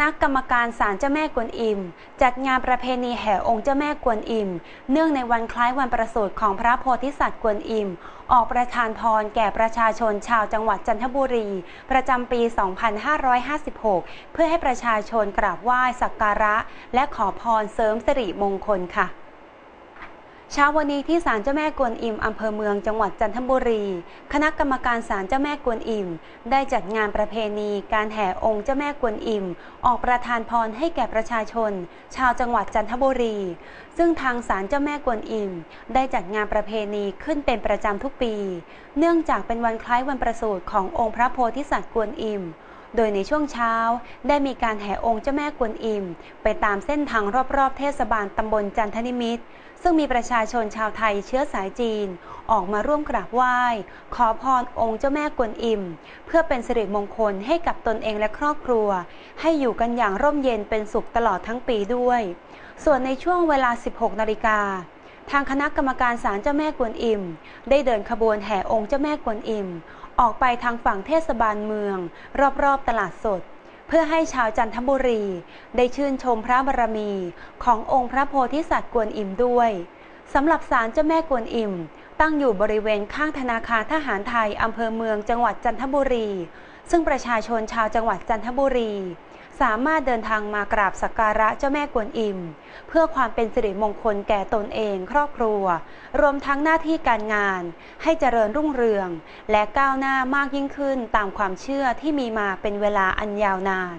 ณะกรรมการศาลเจ้าแม่กวนอิม จัดงานประเพณีแห่องค์เจ้าแม่กวนอิม เนื่องในวันคล้ายวันประสูติของพระโพธิสัตว์กวนอิม ออกประทานพรแก่ประชาชนชาวจังหวัดจันทบุรี ประจำปี 2556 เพื่อให้ประชาชนกราบไหว้สักการะ และขอพรเสริมสิริมงคลค่ะ เช้าวันนี้ที่ศาลเจ้าแม่กวนอิมอำเภอเมืองจังหวัดจันทบุรี คณะกรรมการศาลเจ้าแม่กวนอิม ได้จัดงานประเพณีการแห่องค์เจ้าแม่กวนอิม ออกประทานพรให้แก่ประชาชน ชาวจังหวัดจันทบุรี ซึ่งทางศาลเจ้าแม่กวนอิม ได้จัดงานประเพณีขึ้นเป็นประจำทุกปี เนื่องจากเป็นวันคล้ายวันประสูติขององค์พระโพธิสัตว์กวนอิม โดยในช่วงเช้าได้มีการแห่องค์เจ้าแม่กวนอิม ไปตามเส้นทางรอบๆ เทศบาลตำบลจันทนิมิตร ซึ่งมีประชาชนชาวไทยเชื้อสายจีน ออกมาร่วมกราบไหว้ ขอพรองค์เจ้าแม่กวนอิม เพื่อเป็นสิริมงคลให้กับตนเองและครอบครัว ให้อยู่กันอย่างร่มเย็นเป็นสุขตลอดทั้งปีด้วย ส่วนในช่วงเวลา 16 นาฬิกา ทางคณะกรรมการศาลเจ้าแม่กวนอิม ได้เดินขบวนแห่องค์เจ้าแม่กวนอิม ออกไปทางฝั่งเทศบาลเมือง รอบๆตลาดสด เพื่อให้ชาวจันทบุรี ได้ชื่นชมพระบารมีขององค์พระโพธิสัตว์กวนอิมด้วยสำหรับศาลเจ้าแม่กวนอิม ตั้งอยู่บริเวณข้างธนาคารทหารไทยอำเภอเมืองจังหวัดจันทบุรี ซึ่งประชาชนชาวจังหวัดจันทบุรี สามารถเดินทางมากราบสักการะเจ้าแม่กวนอิม เพื่อความเป็นสิริมงคลแก่ตนเอง ครอบครัว รวมทั้งหน้าที่การงาน ให้เจริญรุ่งเรือง และก้าวหน้ามากยิ่งขึ้นตามความเชื่อที่มีมาเป็นเวลาอันยาวนาน